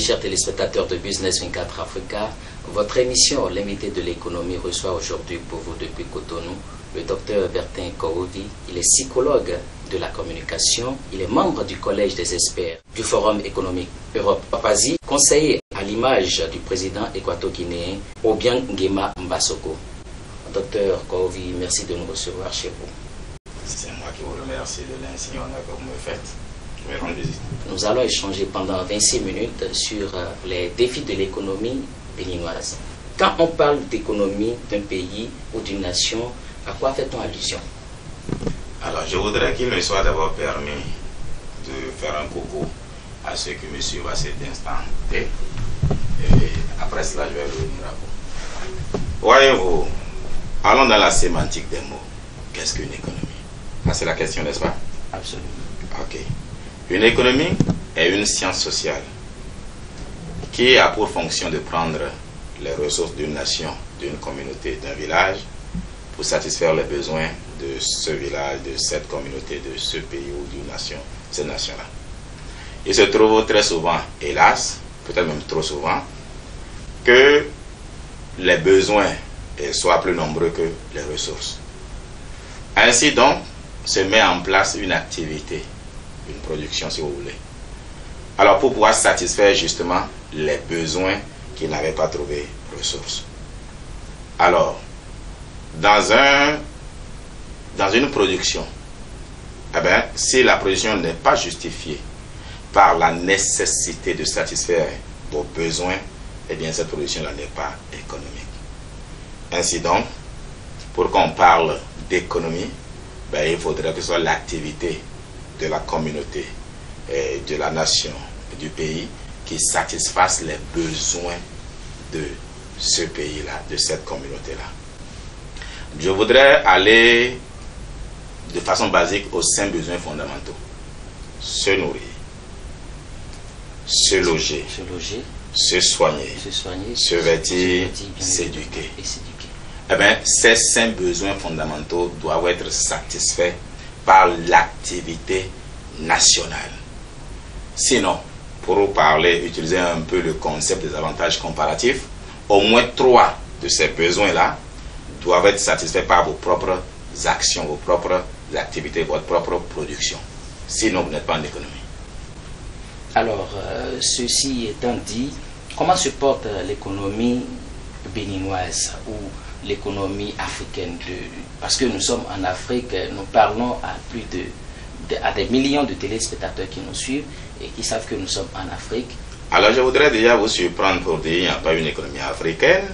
chers téléspectateurs de Business 24 Africa, votre émission L'invité de l'économie reçoit aujourd'hui pour vous depuis Cotonou le docteur Bertin Korovi. Il est psychologue de la communication. Il est membre du Collège des experts du Forum économique Europe Papazi, conseiller à l'image du président équato-guinéen Obiang Ngema Mbasoko. Docteur Korovi, merci de nous recevoir chez vous. C'est moi qui vous remercie de l'insigne que vous me faites. Nous allons échanger pendant 26 minutes sur euh, les défis de l'économie béninoise. Quand on parle d'économie d'un pays ou d'une nation, à quoi fait-on allusion? Alors, je voudrais qu'il me soit d'abord permis de faire un coucou à ceux qui me suivent à cet instant T. Et après cela, je vais revenir à vous. Voyez-vous, allons dans la sémantique des mots. Qu'est-ce qu'une économie? C'est la question, n'est-ce pas? Absolument. Ok. Une économie est une science sociale qui a pour fonction de prendre les ressources d'une nation, d'une communauté, d'un village pour satisfaire les besoins de ce village, de cette communauté, de ce pays ou d'une nation, cette nation-là. Il se trouve très souvent, hélas, peut-être même trop souvent, que les besoins soient plus nombreux que les ressources. Ainsi donc, se met en place une activité, une production si vous voulez. Alors pour pouvoir satisfaire justement les besoins qui n'avaient pas trouvé ressources. Alors, dans, un, dans une production, eh bien, si la production n'est pas justifiée par la nécessité de satisfaire vos besoins, eh bien cette production-là n'est pas économique. Ainsi donc, pour qu'on parle d'économie, ben, il faudrait que ce soit l'activité de la communauté, et de la nation, du pays, qui satisfasse les besoins de ce pays-là, de cette communauté-là. Je voudrais aller de façon basique aux cinq besoins fondamentaux. Se nourrir, se loger, Se loger, se soigner, se soigner, se vêtir, s'éduquer. Eh bien, ces cinq besoins fondamentaux doivent être satisfaits par l'activité nationale. Sinon, pour parler, utiliser un peu le concept des avantages comparatifs, au moins trois de ces besoins-là doivent être satisfaits par vos propres actions, vos propres activités, votre propre production. Sinon, vous n'êtes pas en économie. Alors, euh, ceci étant dit, comment se porte l'économie béninoise ou l'économie africaine de, Parce que nous sommes en Afrique, euh, nous parlons à plus de, de- à des millions de téléspectateurs qui nous suivent et qui savent que nous sommes en Afrique. Alors, je voudrais déjà vous surprendre pour dire qu'il n'y a pas une économie africaine.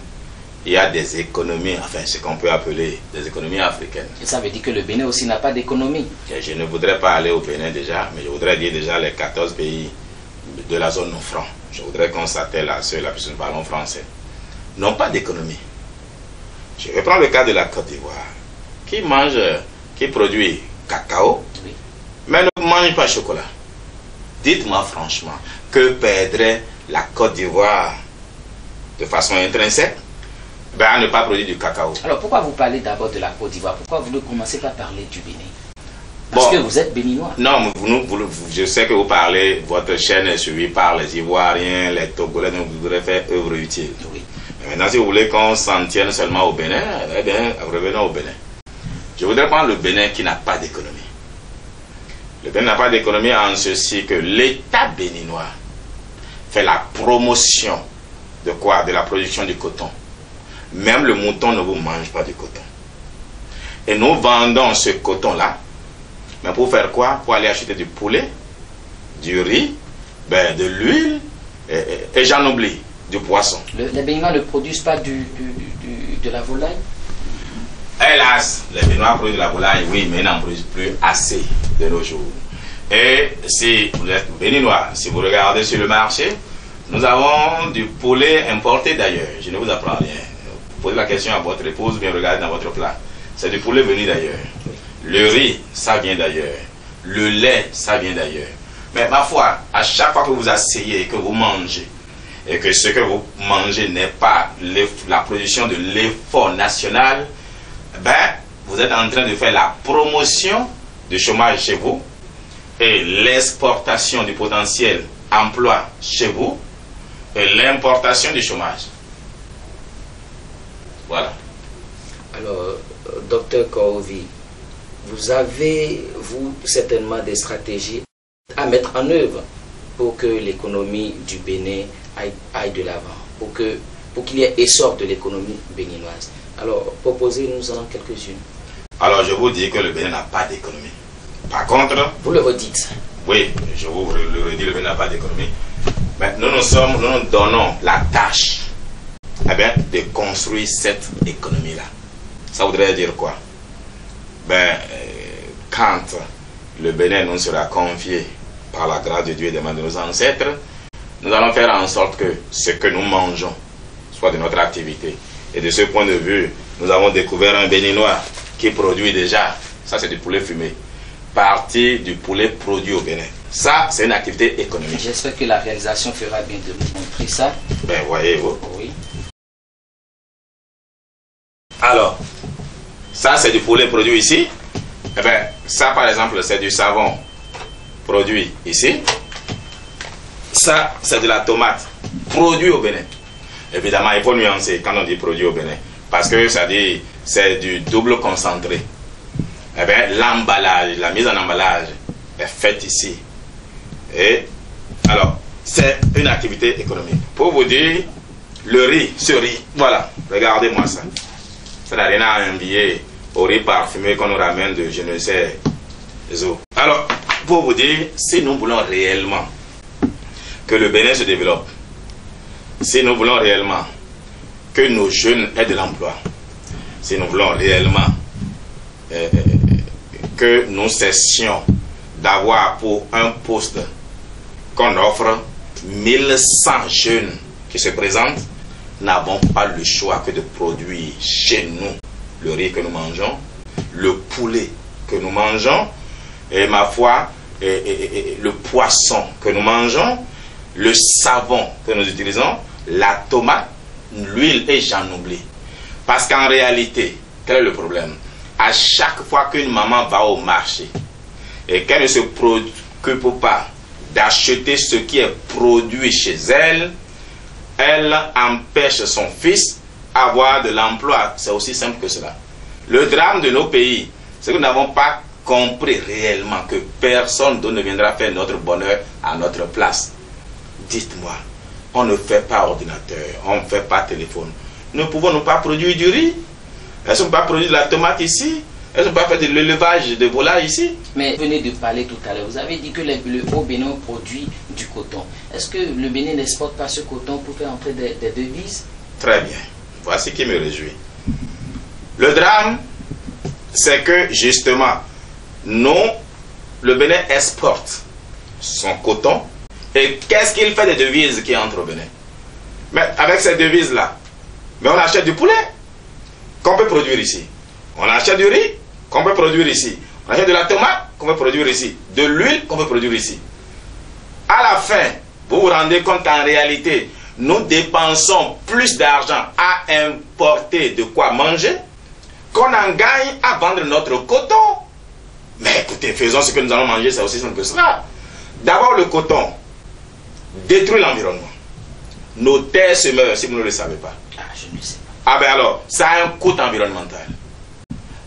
Il y a des économies, enfin, ce qu'on peut appeler des économies africaines. Et ça veut dire que le Bénin aussi n'a pas d'économie. Je ne voudrais pas aller au Bénin déjà, mais je voudrais dire déjà les 14 pays de la zone non franc. Je voudrais qu'on s'attelle à ceux-là, puisque nous parlons français. N'ont pas d'économie. Je vais prendre le cas de la Côte d'Ivoire, qui mange, qui produit cacao, Oui. mais ne mange pas chocolat. Dites-moi franchement, que perdrait la Côte d'Ivoire de façon intrinsèque ben, à ne pas produire du cacao Alors pourquoi vous parlez d'abord de la Côte d'Ivoire? Pourquoi vous ne commencez pas par parler du Bénin? Parce Bon. que vous êtes béninois. Non, vous- je sais que vous parlez, votre chaîne est suivie par les Ivoiriens, les Togolais, donc vous voudrez faire œuvre utile. Oui. Maintenant, si vous voulez qu'on s'en tienne seulement au Bénin, eh bien, revenons au Bénin. Je voudrais prendre le Bénin qui n'a pas d'économie. Le Bénin n'a pas d'économie en ceci que l'État béninois fait la promotion de quoi? De la production du coton. Même le mouton ne vous mange pas du coton. Et nous vendons ce coton-là mais pour faire quoi? Pour aller acheter du poulet, du riz, ben, de l'huile, et j'en oublie, du poisson. Le- les Béninois ne produisent pas du, du- de la volaille? Hélas, les Béninois produisent de la volaille, oui, mais n'en produisent plus assez de nos jours. Et si vous êtes béninois, si vous regardez sur le marché, nous avons du poulet importé d'ailleurs. Je ne vous apprends rien. Posez la question à votre épouse, bien regardez dans votre plat. C'est du poulet venu d'ailleurs. Le riz, ça vient d'ailleurs. Le lait, ça vient d'ailleurs. Mais ma foi, à chaque fois que vous asseyez et que vous mangez, et que ce que vous mangez n'est pas la production de l'effort national, ben, vous êtes en train de faire la promotion du chômage chez vous et l'exportation du potentiel emploi chez vous et l'importation du chômage. Voilà. Alors, euh, docteur Korovi, vous avez, vous, certainement des stratégies à mettre en œuvre pour que l'économie du Bénin aille, de l'avant, pour que pour qu'il y ait essor de l'économie béninoise. Alors, proposez-nous en quelques-unes. Alors, je vous dis que le Bénin n'a pas d'économie. Par contre... Vous le redites. Oui, je vous le redis, le Bénin n'a pas d'économie. Mais nous nous sommes, nous nous donnons la tâche eh bien, de construire cette économie-là. Ça voudrait dire quoi? Ben, euh, Quand le Bénin nous sera confié par la grâce de Dieu et des mains de nos ancêtres, nous allons faire en sorte que ce que nous mangeons soit de notre activité. Et de ce point de vue, nous avons découvert un béninois qui produit déjà, ça c'est du poulet fumé, partie du poulet produit au Bénin. Ça, c'est une activité économique. J'espère que la réalisation fera bien de nous montrer ça. Ben, voyez-vous. Oui. Alors, ça, c'est du poulet produit ici. Eh bien, ça, par exemple, c'est du savon produit ici. Ça, c'est de la tomate produit au Bénin. Évidemment, il faut nuancer quand on dit produit au Bénin. Parce que ça dit, c'est du double concentré. Eh bien, l'emballage, la mise en emballage est faite ici. Et alors, c'est une activité économique. Pour vous dire, le riz, ce riz, voilà, regardez-moi ça. Ça n'a rien à envier au riz parfumé qu'on nous ramène de je ne sais où. Alors, pour vous dire, si nous voulons réellement que le Bénin se développe, si nous voulons réellement que nos jeunes aient de l'emploi, si nous voulons réellement euh, que nous cessions d'avoir pour un poste qu'on offre 1100 jeunes qui se présentent, n'avons pas le choix que de produire chez nous le riz que nous mangeons, le poulet que nous mangeons, et ma foi, le poisson que nous mangeons, le savon que nous utilisons, la tomate, l'huile et j'en oublie. Parce qu'en réalité, quel est le problème? À chaque fois qu'une maman va au marché et qu'elle ne se préoccupe pas d'acheter ce qui est produit chez elle, elle empêche son fils avoir de l'emploi. C'est aussi simple que cela. Le drame de nos pays, c'est que nous n'avons pas compris réellement que personne ne viendra faire notre bonheur à notre place. Dites-moi, on ne fait pas ordinateur, on ne fait pas téléphone. Nous ne pouvons pas produire du riz? Est-ce qu'on peut pas produire de la tomate ici? Est-ce qu'on peut pas faire de l'élevage de volailles ici? Mais vous venez de parler tout à l'heure. Vous avez dit que le, Haut-Bénin produit du coton. Est-ce que le Bénin n'exporte pas ce coton pour faire entrer des, des devises? Très bien. Voici qui me réjouit. Le drame, c'est que justement, nous, le Bénin exporte son coton. Et qu'est-ce qu'il fait des devises qui entrent au Bénin? Mais avec ces devises-là, mais on achète du poulet qu'on peut produire ici. On achète du riz qu'on peut produire ici. On achète de la tomate qu'on peut produire ici. De l'huile qu'on peut produire ici. À la fin, vous vous rendez compte qu'en réalité, nous dépensons plus d'argent à importer de quoi manger qu'on en gagne à vendre notre coton. Mais écoutez, faisons ce que nous allons manger, c'est aussi simple que cela. D'abord, le coton détruit l'environnement. Nos terres se meurent si vous ne le savez pas. Ah, je ne sais pas. Ah ben alors, ça a un coût environnemental.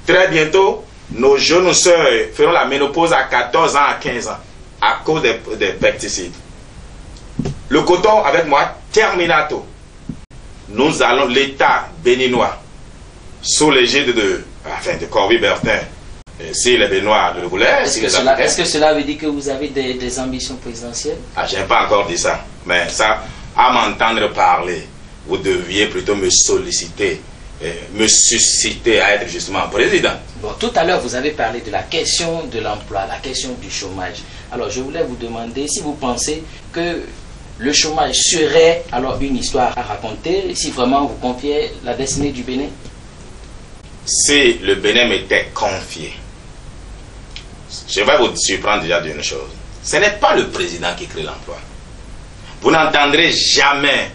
Très bientôt, nos jeunes soeurs feront la ménopause à 14 ans, à 15 ans, à cause des, des pesticides. Le coton, avec moi, terminato. Nous allons, l'État béninois, sous l'égide de, enfin, de Corby Bertin, si les Béninois le voulaient. Est-ce que, cela, est que cela veut dire que vous avez des, ambitions présidentielles? Ah, je n'ai pas encore dit ça. Mais ça, à m'entendre parler, vous deviez plutôt me solliciter, me susciter à être justement président. Bon, tout à l'heure, vous avez parlé de la question de l'emploi, la question du chômage. Alors, je voulais vous demander si vous pensez que le chômage serait alors une histoire à raconter si vraiment vous confiez la destinée du Bénin? Si le Bénin m'était confié, je vais vous surprendre déjà d'une chose. Ce n'est pas le président qui crée l'emploi. Vous n'entendrez jamais,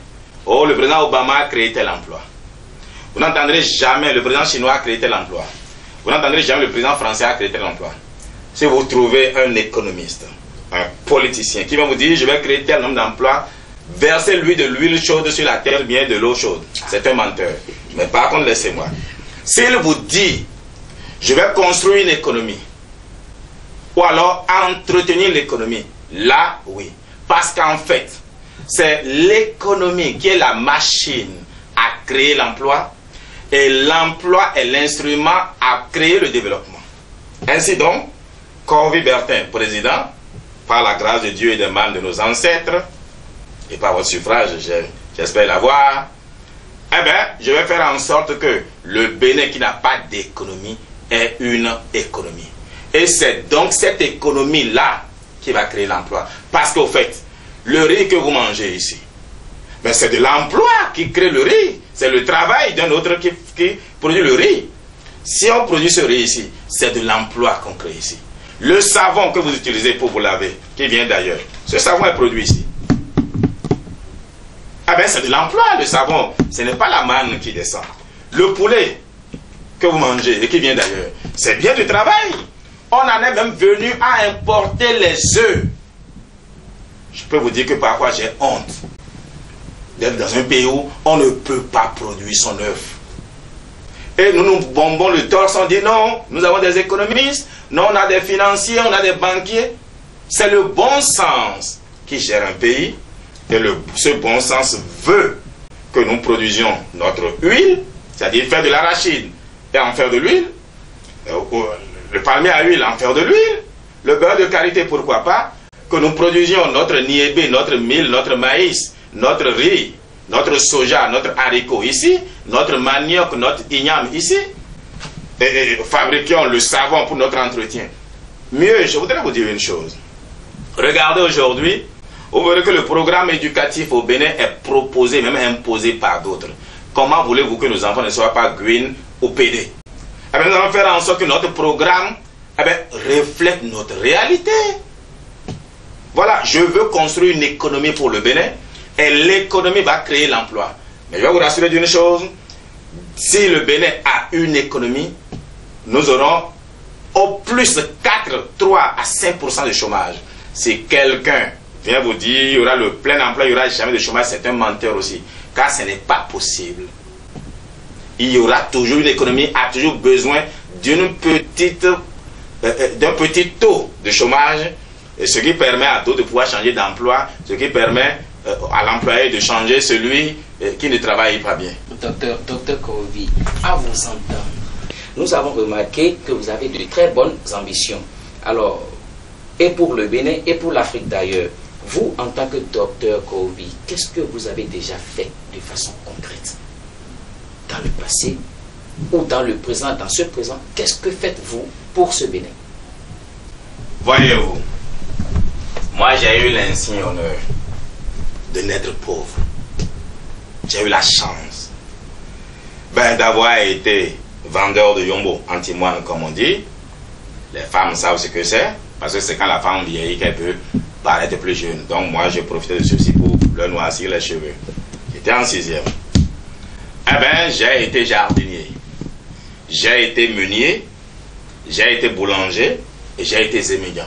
oh, le président Obama a créé tel emploi. Vous n'entendrez jamais, le président chinois a créé tel emploi. Vous n'entendrez jamais, le président français a créé tel emploi. Si vous trouvez un économiste un politicien qui va vous dire je vais créer tel nombre d'emplois, verser lui de l'huile chaude sur la terre, bien de l'eau chaude. C'est un menteur. Mais par contre, laissez-moi. S'il vous dit je vais construire une économie, ou alors entretenir l'économie, là, oui. Parce qu'en fait, c'est l'économie qui est la machine à créer l'emploi et l'emploi est l'instrument à créer le développement. Ainsi donc, Corvi Bertin, président, par la grâce de Dieu et des mains de nos ancêtres, et par votre suffrage, j'espère l'avoir, eh bien, je vais faire en sorte que le Bénin qui n'a pas d'économie ait une économie. Et c'est donc cette économie-là qui va créer l'emploi. Parce qu'au fait, le riz que vous mangez ici, mais c'est de l'emploi qui crée le riz. C'est le travail d'un autre qui, qui, produit le riz. Si on produit ce riz ici, c'est de l'emploi qu'on crée ici. Le savon que vous utilisez pour vous laver, qui vient d'ailleurs, ce savon est produit ici. Ah ben c'est de l'emploi, le savon. Ce n'est pas la manne qui descend. Le poulet que vous mangez et qui vient d'ailleurs, c'est bien du travail. On en est même venu à importer les œufs. Je peux vous dire que parfois j'ai honte d'être dans un pays où on ne peut pas produire son œuf. Et nous nous bombons le torse, on dit non, nous avons des économistes, non, on a des financiers, on a des banquiers. C'est le bon sens qui gère un pays. Et ce bon sens veut que nous produisions notre huile, c'est-à-dire faire de l'arachide et en faire de l'huile. Le palmier à huile, en faire de l'huile. Le beurre de qualité, pourquoi pas. Que nous produisions notre niébé, notre mil, notre maïs, notre riz, notre soja, notre haricot ici, notre manioc, notre igname ici, et, fabriquions le savon pour notre entretien. Mieux, je voudrais vous dire une chose. Regardez aujourd'hui, vous verrez que le programme éducatif au Bénin est proposé, même imposé par d'autres. Comment voulez-vous que nos enfants ne soient pas green ou PD eh bien, Nous allons faire en sorte que notre programme eh bien, reflète notre réalité. Voilà, je veux construire une économie pour le Bénin et l'économie va créer l'emploi. Mais je vais vous rassurer d'une chose, si le Bénin a une économie, nous aurons au plus 4, 3 à 5% de chômage. Si quelqu'un vient vous dire il y aura le plein emploi, il n'y aura jamais de chômage, c'est un menteur aussi. Car ce n'est pas possible. Il y aura toujours une économie, a toujours besoin d'une petite, euh, euh, d'un petit taux de chômage, ce qui permet à d'autres de pouvoir changer d'emploi, ce qui permet euh, à l'employé de changer celui qui ne travaille pas bien. Docteur, docteur Kovi, à vous entendre, nous avons remarqué que vous avez de très bonnes ambitions. Alors, et pour le Bénin et pour l'Afrique d'ailleurs, vous, en tant que docteur Kovi, qu'est-ce que vous avez déjà fait de façon concrète? Dans le passé ou dans le présent, dans ce présent Qu'est-ce que faites-vous pour ce Bénin? Voyez-vous, moi j'ai eu l'insigne honneur de n'être pauvre. J'ai eu la chance ben, d'avoir été vendeur de yombo, anti-moine comme on dit. Les femmes savent ce que c'est, parce que c'est quand la femme vieillit qu'elle peut paraître plus jeune. Donc moi, j'ai profité de ceci pour leur noircir les cheveux. J'étais en sixième. Eh bien, j'ai été jardinier. J'ai été meunier. J'ai été boulanger. Et j'ai été zémédian.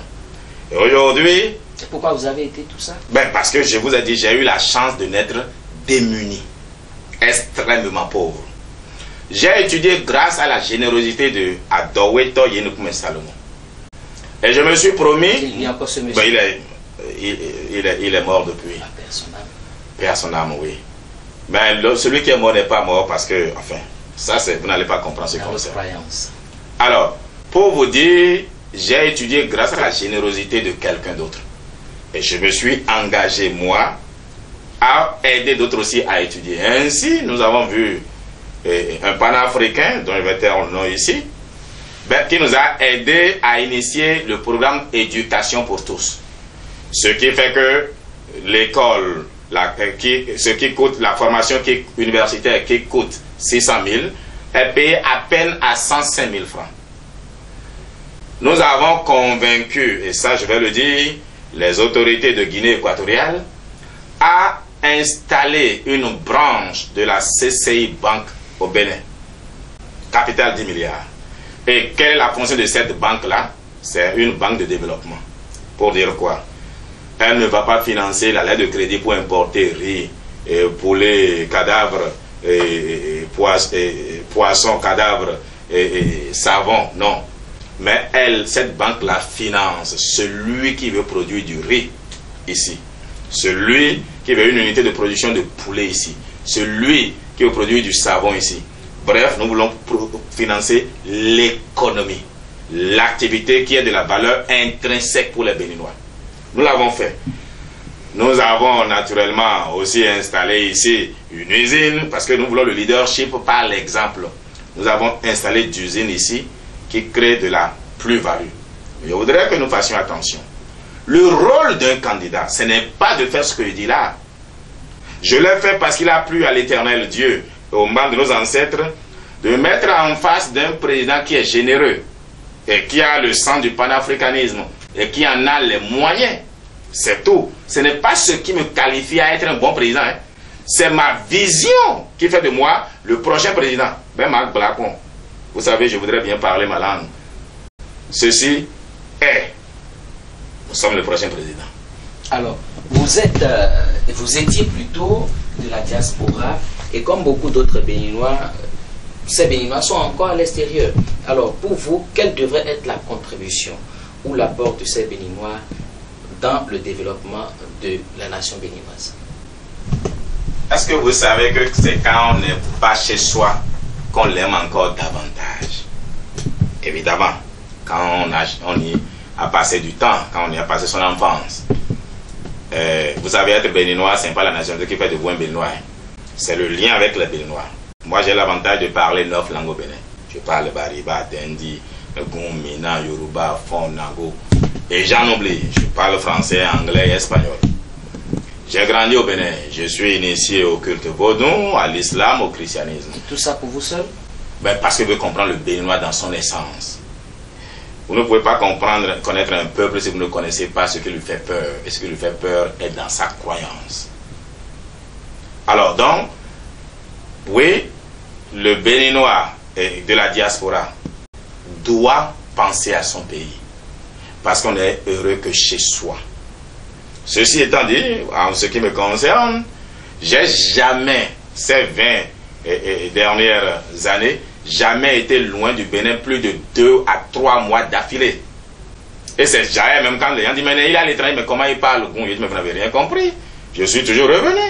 Et aujourd'hui... Pourquoi vous avez été tout ça? ben Parce que je vous ai dit, j'ai eu la chance de n'être démuni. Extrêmement pauvre. J'ai étudié grâce à la générosité de Adoweto Yenoukoumé Salomon. Et je me suis promis... Il y a encore ce monsieur. Ben, il, est, il, est, il, est, mort depuis. Ah, père son âme. Père son âme, oui. Ben, le, celui qui est mort n'est pas mort parce que, enfin, ça, c'est, vous n'allez pas comprendre ce sait. Alors, pour vous dire, j'ai étudié grâce à la générosité de quelqu'un d'autre. Et je me suis engagé, moi, à aider d'autres aussi à étudier. Ainsi, nous avons vu un panafricain, dont je vais taire le nom ici, ben, qui nous a aidé à initier le programme Éducation pour tous. Ce qui fait que l'école, la, ce qui coûte, la formation qui, universitaire qui coûte 600 000, est payée à peine à 105 000 francs. Nous avons convaincu, et ça je vais le dire, les autorités de Guinée équatoriale à installer une branche de la CCI Banque au Bénin. Capital 10 milliards. Et quelle est la fonction de cette banque-là? C'est une banque de développement. Pour dire quoi? Elle ne va pas financer la lettre de crédit pour importer riz, et poulet, cadavre, et, poisson, cadavre, et, savon. Non. Mais elle, cette banque-là finance celui qui veut produire du riz ici. Celui qui veut une unité de production de poulet ici. Celui qui veut produire du savon ici. Bref, nous voulons financer l'économie, l'activité qui est de la valeur intrinsèque pour les Béninois. Nous l'avons fait. Nous avons naturellement aussi installé ici une usine parce que nous voulons le leadership par l'exemple. Nous avons installé des usines ici qui créent de la plus-value. Je voudrais que nous fassions attention. Le rôle d'un candidat, ce n'est pas de faire ce que je dis là. Je l'ai fait parce qu'il a plu à l'éternel Dieu au moment de nos ancêtres, de mettre en face d'un président qui est généreux et qui a le sang du panafricanisme et qui en a les moyens. C'est tout. Ce n'est pas ce qui me qualifie à être un bon président. Hein. C'est ma vision qui fait de moi le prochain président. Ben Marc Blacon, vous savez, je voudrais bien parler ma langue. Ceci est. Nous sommes le prochain président. Alors, vous êtes, euh, vous étiez plutôt de la diaspora et comme beaucoup d'autres Béninois, ces Béninois sont encore à l'extérieur. Alors, pour vous, quelle devrait être la contribution ou l'apport de ces Béninois dans le développement de la nation béninoise Est-ce que vous savez que c'est quand on n'est pas chez soi qu'on l'aime encore davantage? Évidemment, quand on, a, on y a passé du temps, quand on y a passé son enfance. Euh, vous savez, être béninois, c'est pas la nationalité qui fait de vous un béninois. C'est le lien avec les Béninois. Moi, j'ai l'avantage de parler neuf langues au Bénin. Je parle Bariba, Dendi, Goum, Mina, Yoruba, Fon, Nago. Et j'en oublie. Je parle français, anglais et espagnol. J'ai grandi au Bénin. Je suis initié au culte vaudou, à l'islam, au christianisme. Tout ça pour vous seul? Ben, Parce que veux comprendre le Béninois dans son essence. Vous ne pouvez pas comprendre, connaître un peuple si vous ne connaissez pas ce qui lui fait peur. Et ce qui lui fait peur est dans sa croyance. Alors donc, oui, le Béninois de la diaspora doit penser à son pays. Parce qu'on est heureux que chez soi. Ceci étant dit, en ce qui me concerne, j'ai jamais, ces 20 dernières années, jamais été loin du Bénin plus de 2 à 3 mois d'affilée. Et c'est jamais, même quand les gens disent, mais il est à l'étranger, mais comment il parle? Je dis, mais vous n'avez rien compris. Je suis toujours revenu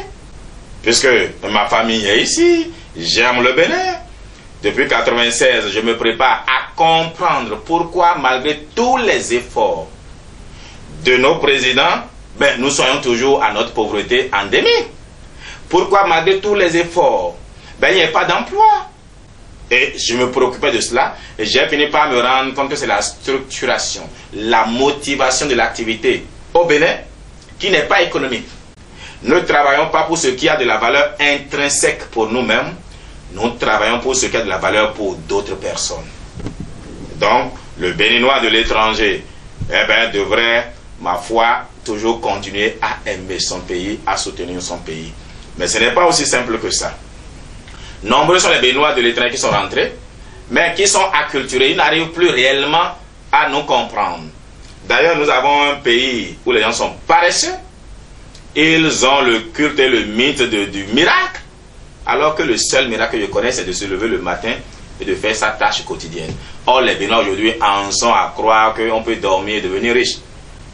puisque ma famille est ici, j'aime le Bénin. Depuis 1996, je me prépare à comprendre pourquoi, malgré tous les efforts de nos présidents, ben, nous soyons toujours à notre pauvreté endémique. Pourquoi, malgré tous les efforts, ben, il n'y a pas d'emploi? Et je me préoccupais de cela et j'ai fini par me rendre compte que c'est la structuration, la motivation de l'activité au Bénin qui n'est pas économique. Ne travaillons pas pour ce qui a de la valeur intrinsèque pour nous-mêmes, nous travaillons pour ce qui a de la valeur pour d'autres personnes. Donc, le béninois de l'étranger eh ben, devrait, ma foi, toujours continuer à aimer son pays, à soutenir son pays. Mais ce n'est pas aussi simple que ça. Nombreux sont les béninois de l'étranger qui sont rentrés, mais qui sont acculturés. Ils n'arrivent plus réellement à nous comprendre. D'ailleurs, nous avons un pays où les gens sont paresseux, ils ont le culte et le mythe du miracle, alors que le seul miracle que je connais, c'est de se lever le matin et de faire sa tâche quotidienne. Or, les Béninois aujourd'hui en sont à croire qu'on peut dormir et devenir riche.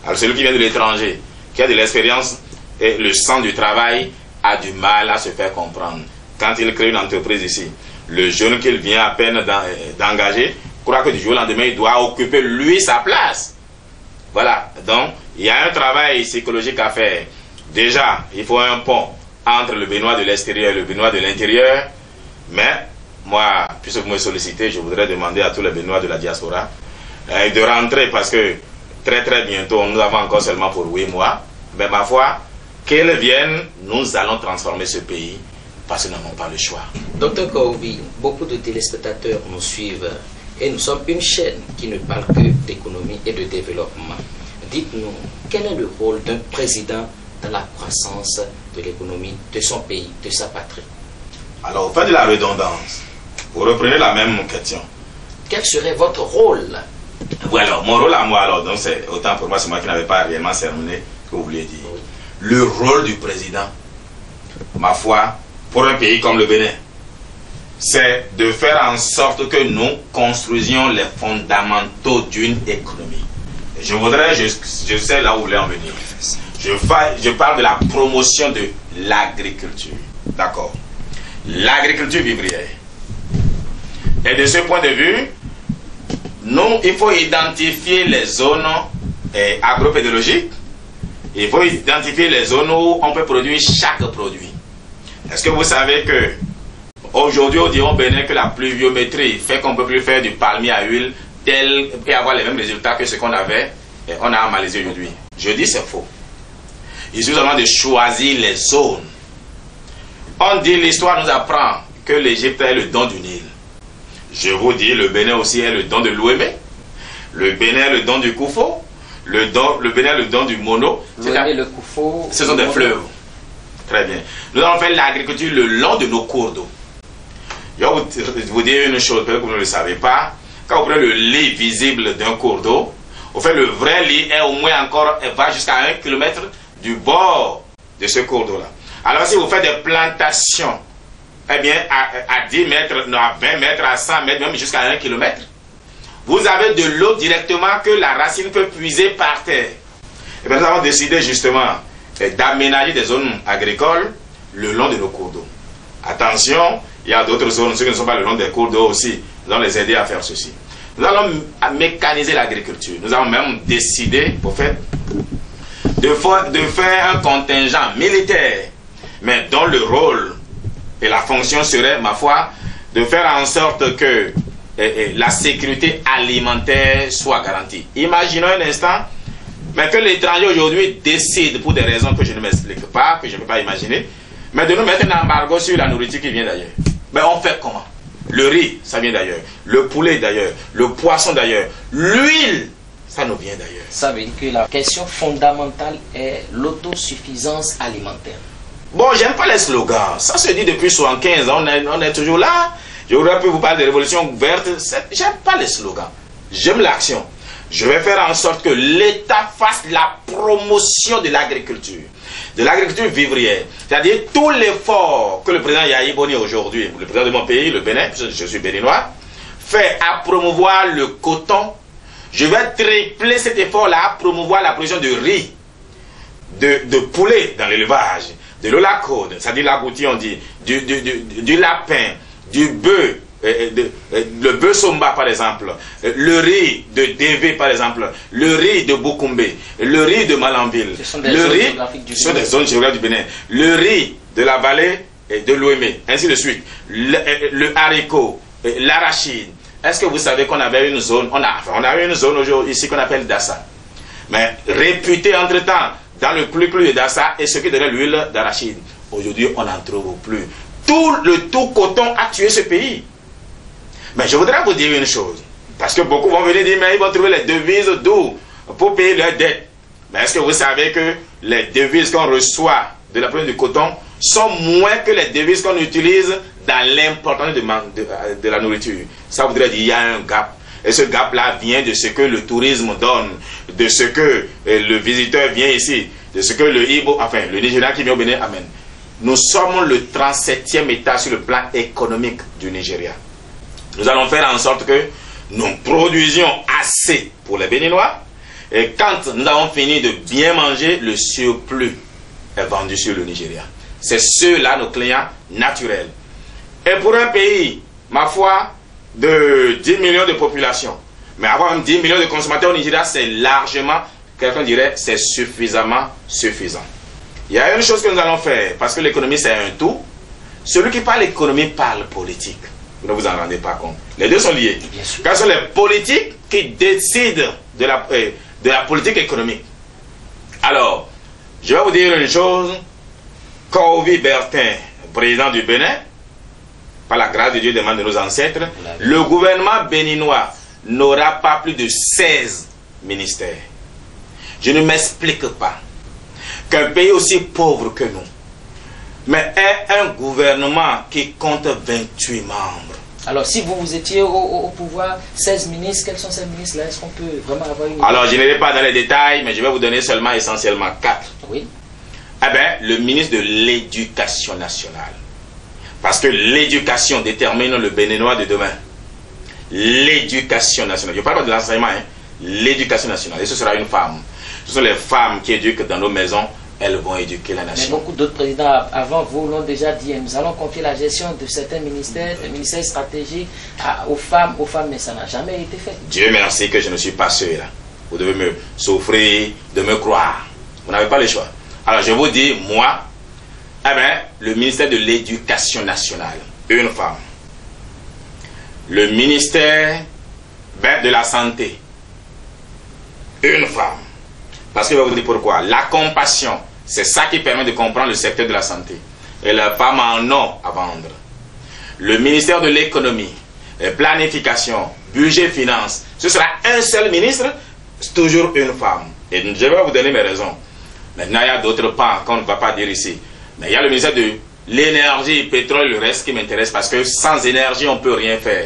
Alors, celui qui vient de l'étranger, qui a de l'expérience et le sens du travail, a du mal à se faire comprendre. Quand il crée une entreprise ici, le jeune qu'il vient à peine d'engager croit que du jour au lendemain, il doit occuper lui sa place. Voilà. Donc, il y a un travail psychologique à faire. Déjà, il faut un pont entre le Béninois de l'extérieur et le Béninois de l'intérieur. Mais moi, puisque vous me sollicitez, je voudrais demander à tous les Béninois de la diaspora euh, de rentrer parce que très très bientôt, nous avons encore seulement pour huit mois. Mais ma foi, qu'ils viennent, nous allons transformer ce pays parce que nous n'avons pas le choix. Docteur Koubi, beaucoup de téléspectateurs nous suivent et nous sommes une chaîne qui ne parle que d'économie et de développement. Dites-nous, quel est le rôle d'un président la croissance de l'économie de son pays, de sa patrie. Alors, vous faites de la redondance. Vous reprenez la même question. Quel serait votre rôle? Oui, alors, mon rôle à moi, alors, donc c'est autant pour moi, c'est moi qui n'avais pas réellement cerné que vous vouliez dire. Le rôle du président, ma foi, pour un pays comme le Bénin, c'est de faire en sorte que nous construisions les fondamentaux d'une économie. Je voudrais, je, sais là où vous voulez en venir. Je, parle de la promotion de l'agriculture. D'accord. L'agriculture vivrière. Et de ce point de vue, nous, il faut identifier les zones eh, agropédologiques. Il faut identifier les zones où on peut produire chaque produit. Est-ce que vous savez que aujourd'hui, on dit au Bénin que la pluviométrie fait qu'on ne peut plus faire du palmier à huile tel et avoir les mêmes résultats que ce qu'on avait et on a en Malaisie aujourd'hui? Je dis c'est faux. Il suffit seulement de choisir les zones. On dit l'histoire nous apprend que l'Égypte est le don du Nil. Je vous dis, le Bénin aussi est le don de l'Ouémé. Le Bénin est le don du Koufo. Le, don, le Bénin est le don du Mono. le Koufo. Ce sont des fleuves. Très bien. Nous allons faire l'agriculture le long de nos cours d'eau. Je vais vous dire une chose, peut-être que vous ne le savez pas. Quand vous prenez le lit visible d'un cours d'eau, vous fait le vrai lit est au moins encore, va jusqu'à un kilomètre du bord de ce cours d'eau-là. Alors si vous faites des plantations eh bien, à, 10 mètres, à 20 mètres, à 100 mètres, même jusqu'à 1 km, vous avez de l'eau directement que la racine peut puiser par terre. Et eh bien, nous avons décidé justement eh, d'aménager des zones agricoles le long de nos cours d'eau. Attention, il y a d'autres zones, ceux qui ne sont pas le long des cours d'eau aussi, nous allons les aider à faire ceci. Nous allons mécaniser l'agriculture. Nous avons même décidé, pour faire, de, faire un contingent militaire, mais dont le rôle et la fonction serait, ma foi, de faire en sorte que eh, eh, la sécurité alimentaire soit garantie. Imaginons un instant, mais que l'étranger aujourd'hui décide, pour des raisons que je ne m'explique pas, que je ne peux pas imaginer, mais de nous mettre un embargo sur la nourriture qui vient d'ailleurs. Mais on fait comment? Le riz, ça vient d'ailleurs. Le poulet d'ailleurs. Le poisson d'ailleurs. L'huile, ça nous vient d'ailleurs. Ça veut dire que la question fondamentale est l'autosuffisance alimentaire. Bon, j'aime pas les slogans. Ça se dit depuis 75 ans, on est, on est toujours là. Je voudrais plus vous parler de révolution verte. J'aime pas les slogans. J'aime l'action. Je vais faire en sorte que l'État fasse la promotion de l'agriculture, de l'agriculture vivrière. C'est-à-dire tout l'effort que le président Yahi Boni aujourd'hui, le président de mon pays, le Bénin, je suis béninois, fait à promouvoir le coton. Je vais tripler cet effort-là à promouvoir la production de riz, de, de poulet dans l'élevage, de l'olacode, c'est-à-dire l'agouti, on dit, du, du, du, lapin, du bœuf, euh, euh, euh, le bœuf somba par exemple, le riz de DV par exemple, le riz de Bokumbe, le riz de Malanville, le riz, ce sont des zones géographiques du Bénin, le riz de la vallée de l'Ouémé, ainsi de suite, le, haricot, l'arachide. Est-ce que vous savez qu'on avait une zone, on a, on avait une zone aujourd'hui ici qu'on appelle Dassa, mais réputée entre-temps dans le plus de Dassa et ce qui donnait l'huile d'arachide. Aujourd'hui, on n'en trouve plus. Tout le tout coton a tué ce pays. Mais je voudrais vous dire une chose. Parce que beaucoup vont venir dire, mais ils vont trouver les devises d'où? Pour payer leurs dettes. Mais est-ce que vous savez que les devises qu'on reçoit de la production du coton sont moins que les devises qu'on utilise dans l'importance de, de, la nourriture Ça voudrait dire qu'il y a un gap. Et ce gap-là vient de ce que le tourisme donne, de ce que eh, le visiteur vient ici, de ce que le Ibo, enfin, le Nigeria qui vient au Bénin amène. Nous sommes le 37e État sur le plan économique du Nigeria. Nous allons faire en sorte que nous produisions assez pour les Béninois. Et quand nous avons fini de bien manger, le surplus est vendu sur le Nigeria. C'est ceux-là nos clients naturels. Et pour un pays, ma foi, de 10 millions de population. Mais avoir 10 millions de consommateurs au Nigeria, c'est largement, quelqu'un dirait, c'est suffisamment suffisant. Il y a une chose que nous allons faire, parce que l'économie c'est un tout. Celui qui parle économie parle politique. Vous ne vous en rendez pas compte. Les deux sont liés. Ce sont les politiques qui décident de la, euh, de la politique économique? Alors, je vais vous dire une chose. Kovi Bertin, président du Bénin, par la grâce de Dieu, demande de nos ancêtres, le gouvernement béninois n'aura pas plus de 16 ministères. Je ne m'explique pas qu'un pays aussi pauvre que nous, mais ait un gouvernement qui compte 28 membres. Alors, si vous, vous étiez au, pouvoir, 16 ministres, quels sont ces ministres-là Est-ce qu'on peut vraiment avoir une... Alors, je n'irai pas dans les détails, mais je vais vous donner seulement essentiellement quatre. Oui. Eh bien, le ministre de l'Éducation nationale. Parce que l'éducation détermine le béninois de demain. L'éducation nationale. Je ne parle pas de l'enseignement, hein. l'éducation nationale. Et ce sera une femme. Ce sont les femmes qui éduquent dans nos maisons elles vont éduquer la nation. Mais beaucoup d'autres présidents avant vous l'ont déjà dit. Hein. Nous allons confier la gestion de certains ministères, des ministères stratégiques, aux femmes, aux femmes, mais ça n'a jamais été fait. Dieu merci que je ne suis pas seul. Vous devez me souffrir, de me croire. Vous n'avez pas le choix. Alors je vous dis, moi, eh bien, le ministère de l'Éducation nationale, une femme. Le ministère ben, de la Santé, une femme. Parce que je vais vous dire pourquoi. La compassion, c'est ça qui permet de comprendre le secteur de la santé. Et la femme en a à vendre. Le ministère de l'économie, planification, budget, finance, ce sera un seul ministre, toujours une femme. Et je vais vous donner mes raisons. Maintenant, il y a d'autres pans qu'on ne va pas dire ici. Mais il y a le ministère de l'énergie, pétrole, le reste qui m'intéresse parce que sans énergie, on ne peut rien faire.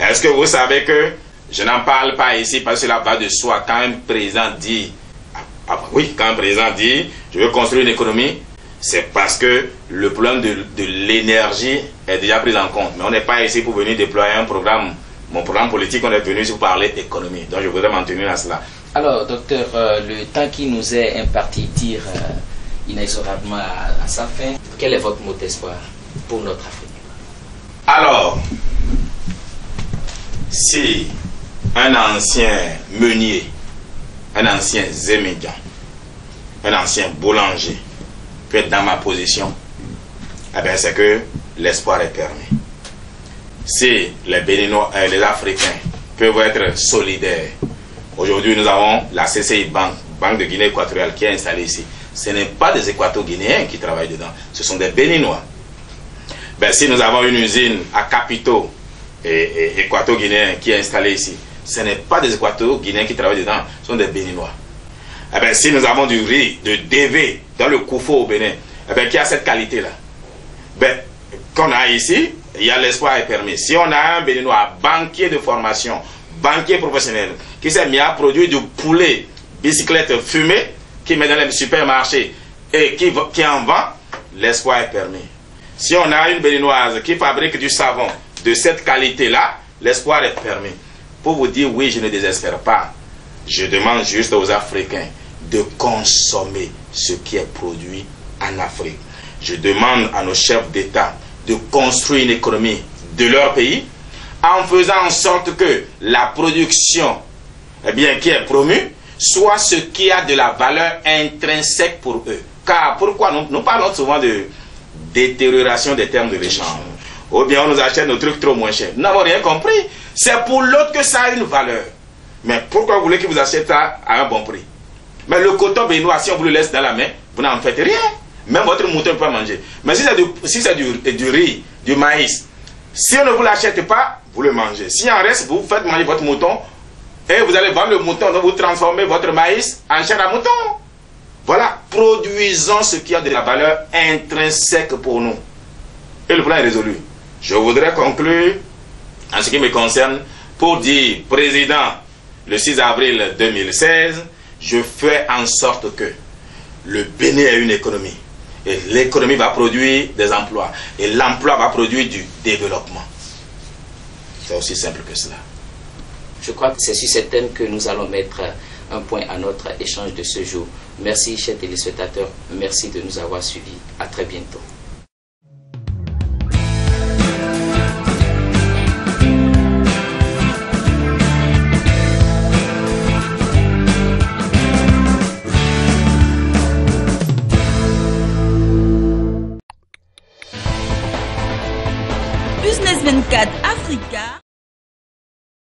Est-ce que vous savez que je n'en parle pas ici parce que cela va de soi quand un président dit ah, bah oui, quand un président dit je veux construire une économie, c'est parce que le problème de, l'énergie est déjà pris en compte. Mais on n'est pas ici pour venir déployer un programme. Mon programme politique, on est venu pour parler économie. Donc je voudrais m'en tenir à cela. Alors, docteur, euh, le temps qui nous est imparti tire euh, inexorablement à, sa fin. Quel est votre mot d'espoir pour notre Afrique? Alors, si un ancien meunier un ancien zémédian, un ancien boulanger peut être dans ma position, eh bien, c'est que l'espoir est permis. Si les Béninois et les Africains peuvent être solidaires, aujourd'hui nous avons la CCI Banque, Banque de Guinée équatoriale, qui est installée ici. Ce n'est pas des Équato-Guinéens qui travaillent dedans, ce sont des Béninois. Ben, si nous avons une usine à capitaux et, équato-guinéens qui est installée ici, ce n'est pas des Équato-Guinéens qui travaillent dedans, ce sont des Béninois. Eh bien, si nous avons du riz, de DV dans le Koufo au Bénin, eh bien, qui a cette qualité-là, ben, qu'on a ici, il y a l'espoir est permis. Si on a un Béninois, banquier de formation, banquier professionnel, qui s'est mis à produire du poulet, bicyclette fumée, qui met dans les supermarchés et qui, qui en vend, l'espoir est permis. Si on a une Béninoise qui fabrique du savon de cette qualité-là, l'espoir est permis pour vous dire oui, je ne désespère pas. Je demande juste aux Africains de consommer ce qui est produit en Afrique. Je demande à nos chefs d'État de construire une économie de leur pays en faisant en sorte que la production eh bien, qui est promue soit ce qui a de la valeur intrinsèque pour eux. Car pourquoi nous, parlons souvent de détérioration des termes de l'échange Ou bien on nous achète nos trucs trop moins chers. Nous n'avons rien compris. C'est pour l'autre que ça a une valeur. Mais pourquoi vous voulez qu'il vous achète ça à un bon prix? Mais le coton béninois, si on vous le laisse dans la main, vous n'en faites rien. Même votre mouton ne peut pas manger. Mais si c'est du, du, riz, du maïs, si on ne vous l'achète pas, vous le mangez. Si en reste, vous faites manger votre mouton et vous allez vendre le mouton, donc vous transformez votre maïs en chair à mouton. Voilà, produisons ce qui a de la valeur intrinsèque pour nous. Et le plan est résolu. Je voudrais conclure en ce qui me concerne, pour dire président le 6 avril 2016, je fais en sorte que le Bénin ait une économie. Et l'économie va produire des emplois. Et l'emploi va produire du développement. C'est aussi simple que cela. Je crois que c'est sur ce thème que nous allons mettre un point à notre échange de ce jour. Merci, chers téléspectateurs. Merci de nous avoir suivis. À très bientôt. Business 24 Africa